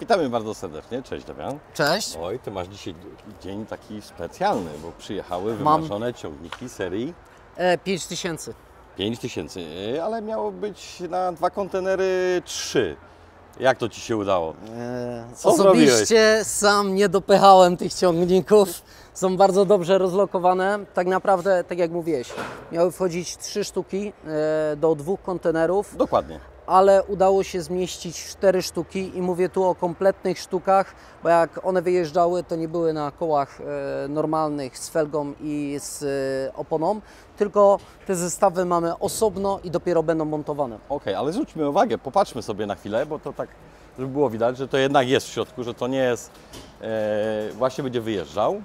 Witamy bardzo serdecznie, cześć Damian. Cześć. Oj, ty masz dzisiaj dzień taki specjalny, bo przyjechały Mam. wymarzone ciągniki serii E, 5000. 5000, y, ale miało być na dwa kontenery 3. Jak to Ci się udało? E, Co osobiście sam nie dopychałem tych ciągników. Są bardzo dobrze rozlokowane. Tak naprawdę, tak jak mówiłeś, miały wchodzić trzy sztuki e, do dwóch kontenerów, Dokładnie. Ale udało się zmieścić cztery sztuki i mówię tu o kompletnych sztukach, bo jak one wyjeżdżały, to nie były na kołach e, normalnych z felgą i z e, oponą, tylko te zestawy mamy osobno i dopiero będą montowane. Okej, ale zwróćmy uwagę, popatrzmy sobie na chwilę, bo to tak, żeby było widać, że to jednak jest w środku, że to nie jest, e, właśnie będzie wyjeżdżał.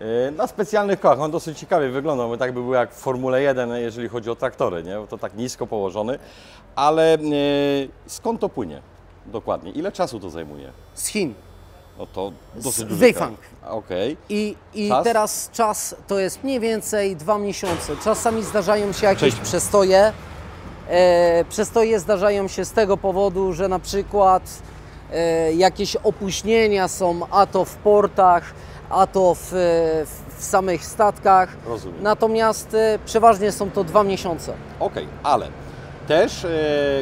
E, na specjalnych kołach, on dosyć ciekawie wygląda, bo tak by był jak w Formule 1, jeżeli chodzi o traktory, nie? Bo to tak nisko położony, ale e, skąd to płynie dokładnie? Ile czasu to zajmuje? Z Chin. No to dosyć duży. Okej. I, i Czas? teraz czas to jest mniej więcej dwa miesiące. Czasami zdarzają się jakieś Cześć. przestoje. E, przestoje zdarzają się z tego powodu, że na przykład jakieś opóźnienia są, a to w portach, a to w, w samych statkach. Rozumiem. Natomiast e, przeważnie są to dwa miesiące. Okej, ale też e,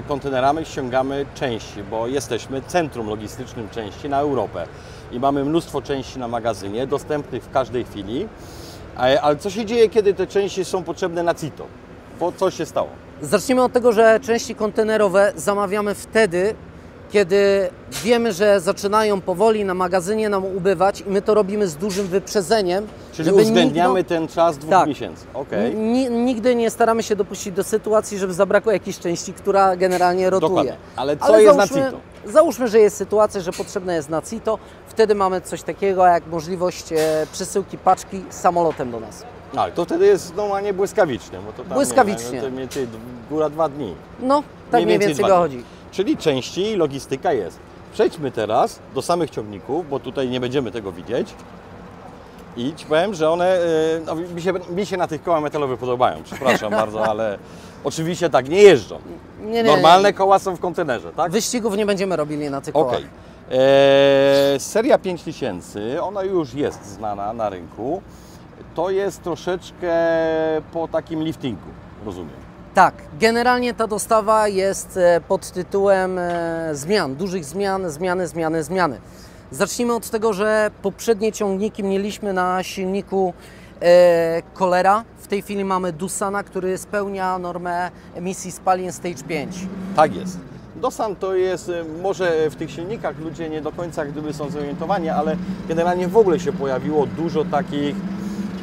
kontenerami ściągamy części, bo jesteśmy centrum logistycznym części na Europę i mamy mnóstwo części na magazynie, dostępnych w każdej chwili. E, ale co się dzieje, kiedy te części są potrzebne na CITO? Bo co się stało? Zacznijmy od tego, że części kontenerowe zamawiamy wtedy, kiedy wiemy, że zaczynają powoli na magazynie nam ubywać i my to robimy z dużym wyprzedzeniem. Czyli żeby uwzględniamy nikt- ten czas dwóch Tak. miesięcy. Ni- Nigdy nie staramy się dopuścić do sytuacji, żeby zabrakło jakiejś części, która generalnie rotuje. Dokładnie. Ale co jest na załóżmy, CITO? Załóżmy, że jest sytuacja, że potrzebna jest na CITO, wtedy mamy coś takiego jak możliwość e, przesyłki paczki samolotem do nas. Ale to wtedy jest normalnie błyskawicznie. Bo to tam, Błyskawicznie. Nie, to mniej więcej góra dwa dni. No, tak mniej więcej dwa dni. wychodzi. Czyli części i logistyka jest. Przejdźmy teraz do samych ciągników, bo tutaj nie będziemy tego widzieć. I ci powiem, że one, e, no, mi, się, mi się na tych kołach metalowych podobają, przepraszam bardzo, ale oczywiście tak nie jeżdżą. Nie, nie, Normalne koła są w kontenerze, tak? Wyścigów nie będziemy robili na tych kołach. Okej. E, Seria 5000, ona już jest znana na rynku. To jest troszeczkę po takim liftingu, rozumiem. Tak, generalnie ta dostawa jest e, pod tytułem e, zmian, dużych zmian, zmiany, zmiany, zmiany. Zacznijmy od tego, że poprzednie ciągniki mieliśmy na silniku e, Kolera. W tej chwili mamy Dusana, który spełnia normę emisji spalin Stage 5. Tak jest. Dosan to jest, może w tych silnikach ludzie nie do końca gdyby są zorientowani, ale generalnie w ogóle się pojawiło dużo takich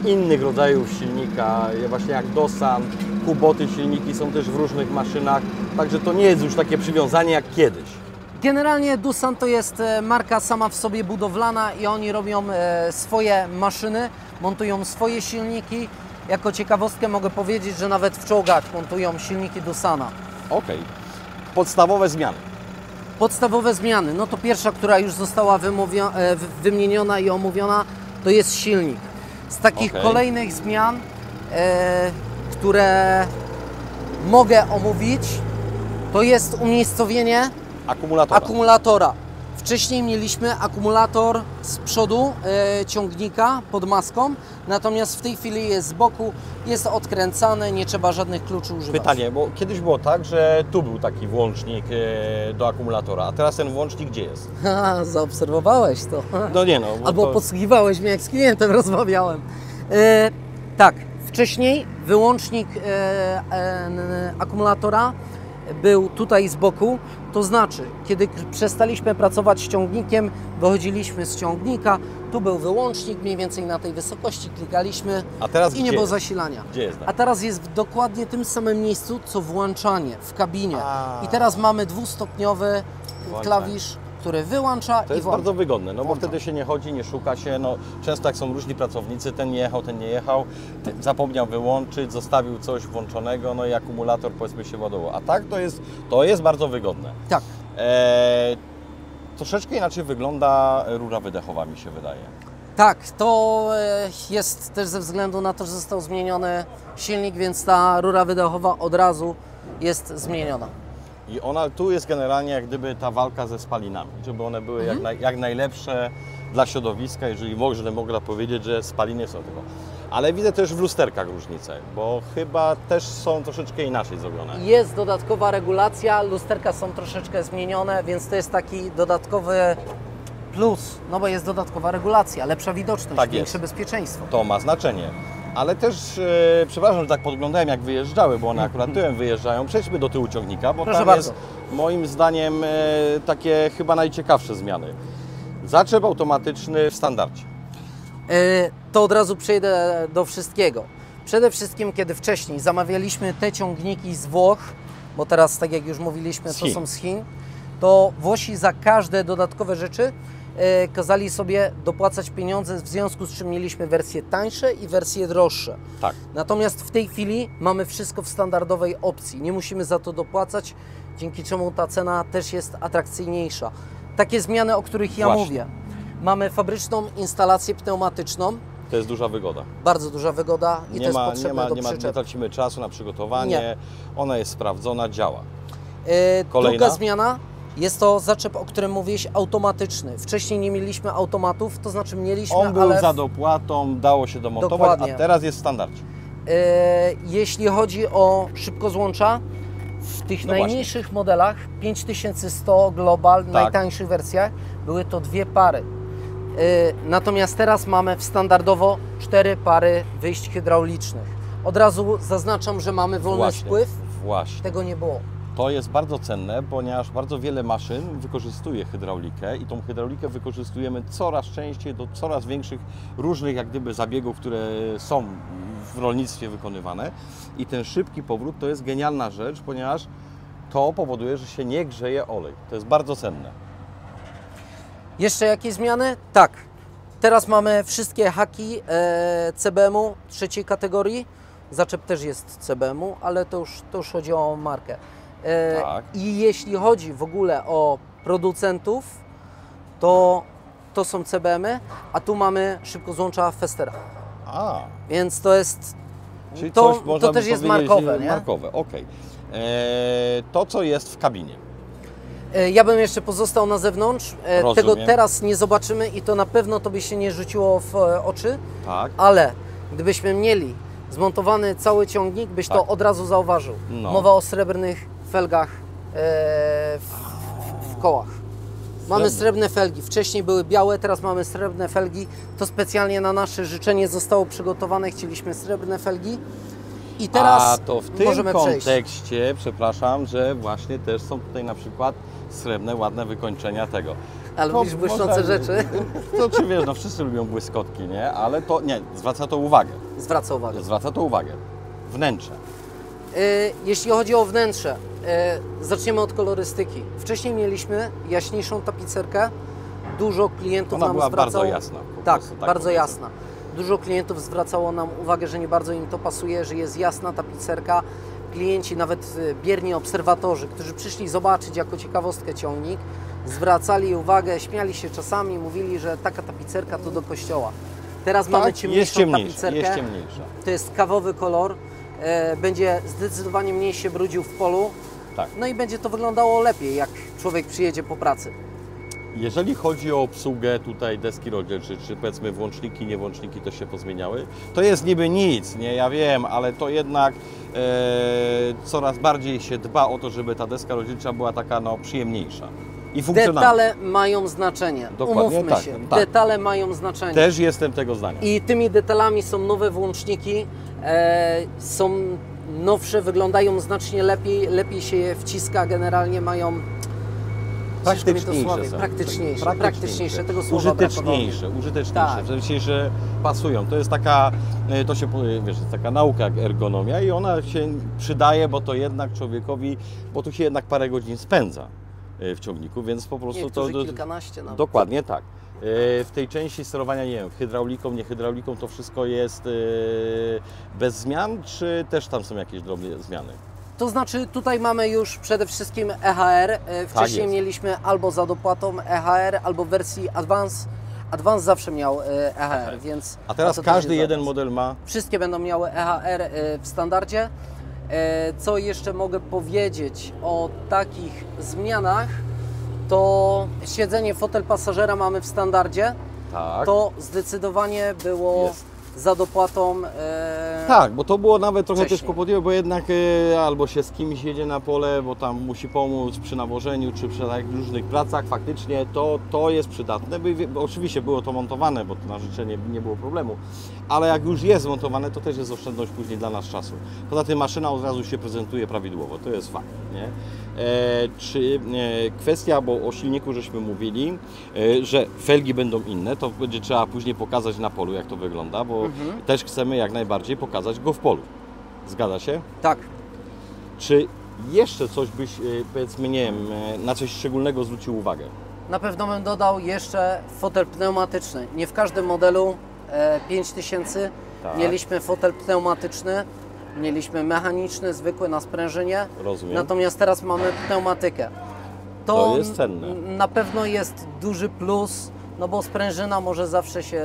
innych rodzajów silnika, właśnie jak Dosan, Kuboty silniki są też w różnych maszynach, także to nie jest już takie przywiązanie jak kiedyś. Generalnie Dusan to jest e, marka sama w sobie budowlana i oni robią e, swoje maszyny, montują swoje silniki. Jako ciekawostkę mogę powiedzieć, że nawet w czołgach montują silniki Dusana. Okej. Podstawowe zmiany. Podstawowe zmiany, no to pierwsza, która już została e, wy- wymieniona i omówiona, to jest silnik. Z takich Okej. kolejnych zmian, e, które mogę omówić, to jest umiejscowienie Akumulatora. akumulatora. Wcześniej mieliśmy akumulator z przodu e, ciągnika pod maską, natomiast w tej chwili jest z boku, jest odkręcane, nie trzeba żadnych kluczy używać. Pytanie, bo kiedyś było tak, że tu był taki włącznik e, do akumulatora, a teraz ten włącznik gdzie jest? Ha, zaobserwowałeś to. No nie no. bo Albo to... podsłuchiwałeś mnie, jak z klientem rozmawiałem. E, tak, wcześniej wyłącznik e, e, akumulatora był tutaj z boku, to znaczy, kiedy przestaliśmy pracować z ciągnikiem, wychodziliśmy z ciągnika, tu był wyłącznik, mniej więcej na tej wysokości, klikaliśmy A teraz i nie gdzie było zasilania. Gdzie jest? A teraz jest w dokładnie tym samym miejscu, co włączanie w kabinie. A. I teraz mamy dwustopniowy Włączanie. klawisz, który wyłącza To i jest włącza. bardzo wygodne, no bo wtedy się nie chodzi, nie szuka się, no często jak są różni pracownicy, ten nie jechał, ten nie jechał, ten zapomniał wyłączyć, zostawił coś włączonego, no i akumulator powiedzmy się ładował. A tak to jest, to jest bardzo wygodne. Tak. Eee, troszeczkę inaczej wygląda rura wydechowa mi się wydaje. Tak, to e, jest też ze względu na to, że został zmieniony silnik, więc ta rura wydechowa od razu jest zmieniona. I ona tu jest generalnie jak gdyby ta walka ze spalinami, żeby one były jak, naj, jak najlepsze dla środowiska, jeżeli można, mogę powiedzieć, że spaliny są tego. Ale widzę też w lusterkach różnice, bo chyba też są troszeczkę inaczej zrobione. Jest dodatkowa regulacja, lusterka są troszeczkę zmienione, więc to jest taki dodatkowy plus, no bo jest dodatkowa regulacja, lepsza widoczność, Tak większe jest. bezpieczeństwo. To ma znaczenie. Ale też, e, przepraszam, że tak podglądałem jak wyjeżdżały, bo one akurat tyłem wyjeżdżają. Przejdźmy do tyłu ciągnika, bo Proszę tam bardzo. jest moim zdaniem e, takie chyba najciekawsze zmiany. Zaczep automatyczny w standardzie. E, to od razu przejdę do wszystkiego. Przede wszystkim, kiedy wcześniej zamawialiśmy te ciągniki z Włoch, bo teraz, tak jak już mówiliśmy, Z to Chin. są z Chin, to Włosi za każde dodatkowe rzeczy kazali sobie dopłacać pieniądze, w związku z czym mieliśmy wersje tańsze i wersje droższe. Tak. Natomiast w tej chwili mamy wszystko w standardowej opcji. Nie musimy za to dopłacać, dzięki czemu ta cena też jest atrakcyjniejsza. Takie zmiany, o których ja Właśnie. mówię. Mamy fabryczną instalację pneumatyczną, To jest duża wygoda. bardzo duża wygoda i to nie, jest ma, nie, potrzebne ma, do nie, ma, nie tracimy czasu na przygotowanie. Nie. Ona jest sprawdzona, działa. E, Kolejna? Druga zmiana jest to zaczep, o którym mówiłeś, automatyczny. Wcześniej nie mieliśmy automatów, to znaczy mieliśmy, On był ale za dopłatą, dało się domontować, Dokładnie. a teraz jest w standardzie. jeśli chodzi o szybkozłącza, w tych No najmniejszych modelach 5100 Global, Tak. najtańszych wersjach, były to dwie pary. E, natomiast teraz mamy w standardowo cztery pary wyjść hydraulicznych. Od razu zaznaczam, że mamy wolny Właśnie. spływ. Właśnie. Tego nie było. To jest bardzo cenne, ponieważ bardzo wiele maszyn wykorzystuje hydraulikę i tą hydraulikę wykorzystujemy coraz częściej do coraz większych różnych jak gdyby zabiegów, które są w rolnictwie wykonywane. I ten szybki powrót to jest genialna rzecz, ponieważ to powoduje, że się nie grzeje olej. To jest bardzo cenne. Jeszcze jakieś zmiany? Tak. Teraz mamy wszystkie haki e, CBM-u trzeciej kategorii. Zaczep też jest CBM-u, ale to już, to już chodzi o markę. E, Tak. I jeśli chodzi w ogóle o producentów, to, to są CBM-y, a tu mamy szybkozłącza Festera. A, Więc to jest. czyli to, coś to też by jest markowe, nie? Markowe, okej. Eee, To, co jest w kabinie. E, Ja bym jeszcze pozostał na zewnątrz. E, Rozumiem. Tego teraz nie zobaczymy i to na pewno tobie się nie rzuciło w e, oczy. Tak. Ale gdybyśmy mieli zmontowany cały ciągnik, byś to Tak. od razu zauważył. No. Mowa o srebrnych felgach e, w, kołach. Mamy Srebrne. felgi. Wcześniej były białe, teraz mamy srebrne felgi. To specjalnie na nasze życzenie zostało przygotowane. Chcieliśmy srebrne felgi. I teraz A to w tym możemy przejść. kontekście, przepraszam, że właśnie też są tutaj na przykład srebrne, ładne wykończenia tego. Ale To lubisz błyszczące można- rzeczy. To czy wiesz, no wszyscy lubią błyskotki, nie? Ale to nie, zwraca to uwagę. Zwraca uwagę. Zwraca to uwagę. Wnętrze. E, Jeśli chodzi o wnętrze, e, zaczniemy od kolorystyki. Wcześniej mieliśmy jaśniejszą tapicerkę. Dużo klientów Ona nam była zwracało... bardzo jasna. Tak, prostu, bardzo powiedzmy. jasna. Dużo klientów zwracało nam uwagę, że nie bardzo im to pasuje, że jest jasna tapicerka. Klienci, nawet y, bierni obserwatorzy, którzy przyszli zobaczyć jako ciekawostkę ciągnik, zwracali uwagę, śmiali się czasami, mówili, że taka tapicerka to do kościoła. Teraz mamy Tak, ciemniejszą jest ciemniejsza, tapicerkę. jest ciemniejsza. To jest kawowy kolor. E, będzie zdecydowanie mniej się brudził w polu. Tak. No i będzie to wyglądało lepiej, jak człowiek przyjedzie po pracy. Jeżeli chodzi o obsługę tutaj deski rozdzielczej, czy powiedzmy włączniki, nie włączniki to się pozmieniały, to jest niby nic, nie, ja wiem, ale to jednak e, coraz bardziej się dba o to, żeby ta deska rozdzielcza była taka no, przyjemniejsza i funkcjonalna. Detale mają znaczenie. Dokładnie Umówmy tak, się. tak. Detale mają znaczenie. Też jestem tego zdania. I tymi detalami są nowe włączniki, są nowsze, wyglądają znacznie lepiej, lepiej się je wciska, generalnie mają słowo, są. praktyczniejsze, praktyczniejsze, tego słowa Użyteczniejsze, użyteczniejsze, Tak. w sensie, że pasują. To jest taka, e, to się, wiesz, taka nauka jak ergonomia i ona się przydaje, bo to jednak człowiekowi, bo tu się jednak parę godzin spędza e, w ciągniku, więc po prostu to... Niektórzy to kilkanaście nawet. Dokładnie tak. E, W tej części sterowania, nie wiem, hydrauliką, nie hydrauliką, to wszystko jest e, bez zmian, czy też tam są jakieś drobne zmiany? To znaczy tutaj mamy już przede wszystkim EHR. E, Wcześniej jest. mieliśmy albo za dopłatą EHR, albo w wersji Advance. Advance zawsze miał EHR, więc... A teraz też każdy jeden Advance. model ma Wszystkie będą miały EHR w standardzie. Co jeszcze mogę powiedzieć o takich zmianach? To siedzenie, fotel pasażera mamy w standardzie. Tak. To zdecydowanie było Jest. za dopłatą. E, Tak, bo to było nawet trochę Wcześniej. też kłopotliwe, bo jednak e, albo się z kimś jedzie na pole, bo tam musi pomóc przy nawożeniu, czy przy tak różnych pracach, faktycznie to, to jest przydatne. By, bo oczywiście było to montowane, bo to na życzenie nie było problemu, ale jak już jest zmontowane, to też jest oszczędność później dla nas czasu. Poza tym maszyna od razu się prezentuje prawidłowo, to jest fakt. Nie? E, czy e, kwestia, bo o silniku żeśmy mówili, e, że felgi będą inne, to będzie trzeba później pokazać na polu, jak to wygląda, bo też chcemy jak najbardziej pokazać go w polu. Zgadza się? tak, Czy jeszcze coś byś, e, powiedzmy, nie wiem, e, na coś szczególnego zwrócił uwagę? na pewno bym dodał jeszcze fotel pneumatyczny. Nie w każdym modelu e, 5000 Tak. mieliśmy fotel pneumatyczny, mieliśmy mechaniczny, zwykły na sprężynie. Rozumiem. Natomiast teraz mamy pneumatykę. To jest cenne. Na pewno jest duży plus, no bo sprężyna może zawsze się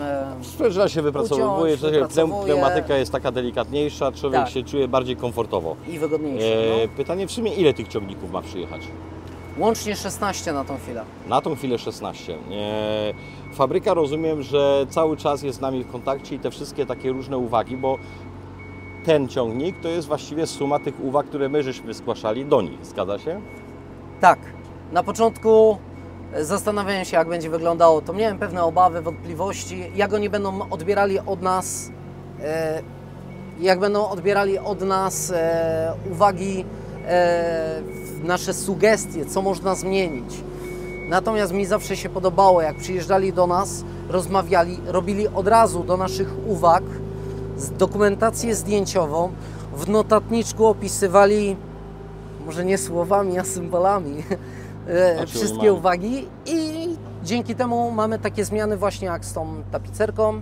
e, Sprężyna się wypracowuje, Uciąć, wypracowuje. pneumatyka jest taka delikatniejsza, człowiek Tak. się czuje bardziej komfortowo. i wygodniejsza. E, No. pytanie w sumie, ile tych ciągników ma przyjechać? Łącznie 16 na tą chwilę. Na tą chwilę 16. E, fabryka rozumiem, że cały czas jest z nami w kontakcie i te wszystkie takie różne uwagi, bo ten ciągnik to jest właściwie suma tych uwag, które my żeśmy zgłaszali do nich. Zgadza się? Tak, na początku zastanawiałem się, jak będzie wyglądało. To miałem pewne obawy, wątpliwości, jak oni będą odbierali od nas, e, jak będą odbierali od nas e, uwagi, e, nasze sugestie, co można zmienić. Natomiast mi zawsze się podobało, jak przyjeżdżali do nas, rozmawiali, robili od razu do naszych uwag dokumentację zdjęciową, w notatniczku opisywali może nie słowami, a symbolami e, wszystkie symbolami. uwagi i dzięki temu mamy takie zmiany właśnie jak z tą tapicerką.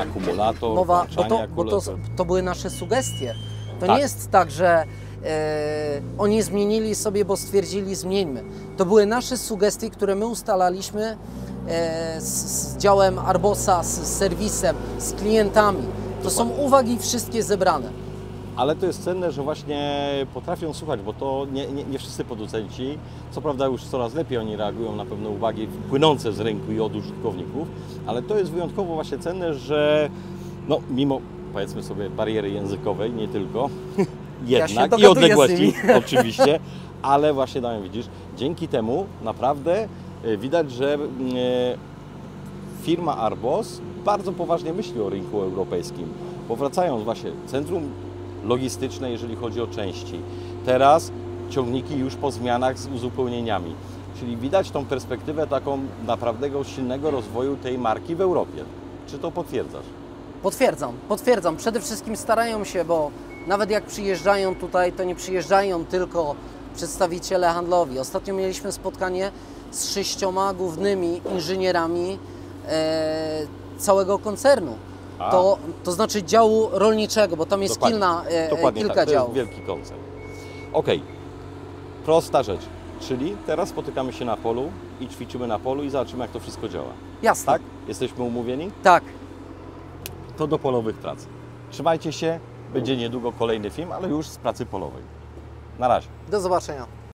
Akumulator, Mowa, bo to, bo to, to były nasze sugestie. To Tak. nie jest tak, że e, oni zmienili sobie, bo stwierdzili zmieńmy. To były nasze sugestie, które my ustalaliśmy e, z, z działem Arbosa, z serwisem, z klientami. To są uwagi wszystkie zebrane. Ale to jest cenne, że właśnie potrafią słuchać, bo to nie, nie, nie wszyscy producenci, co prawda już coraz lepiej oni reagują na pewne uwagi płynące z rynku i od użytkowników, ale to jest wyjątkowo właśnie cenne, że no, mimo powiedzmy sobie bariery językowej, nie tylko, Ja jednak i odległości oczywiście, ale właśnie dałem widzisz, dzięki temu naprawdę e, widać, że e, firma Arbos bardzo poważnie myśli o rynku europejskim. Powracając właśnie centrum logistyczne, jeżeli chodzi o części. Teraz ciągniki już po zmianach z uzupełnieniami. Czyli widać tą perspektywę taką naprawdę silnego rozwoju tej marki w Europie. Czy to potwierdzasz? Potwierdzam, potwierdzam. Przede wszystkim starają się, bo nawet jak przyjeżdżają tutaj, to nie przyjeżdżają tylko przedstawiciele handlowi. Ostatnio mieliśmy spotkanie z sześcioma głównymi inżynierami e, całego koncernu. A. To, to znaczy działu rolniczego, bo tam jest Dokładnie. kilna, e, e, Dokładnie kilka tak, to działów. jest wielki koncern. Okej, prosta rzecz. Czyli teraz spotykamy się na polu i ćwiczymy na polu i zobaczymy, jak to wszystko działa. Jasne. Tak? Jesteśmy umówieni? Tak. To do polowych prac. Trzymajcie się, będzie niedługo kolejny film, ale już z pracy polowej. Na razie. Do zobaczenia.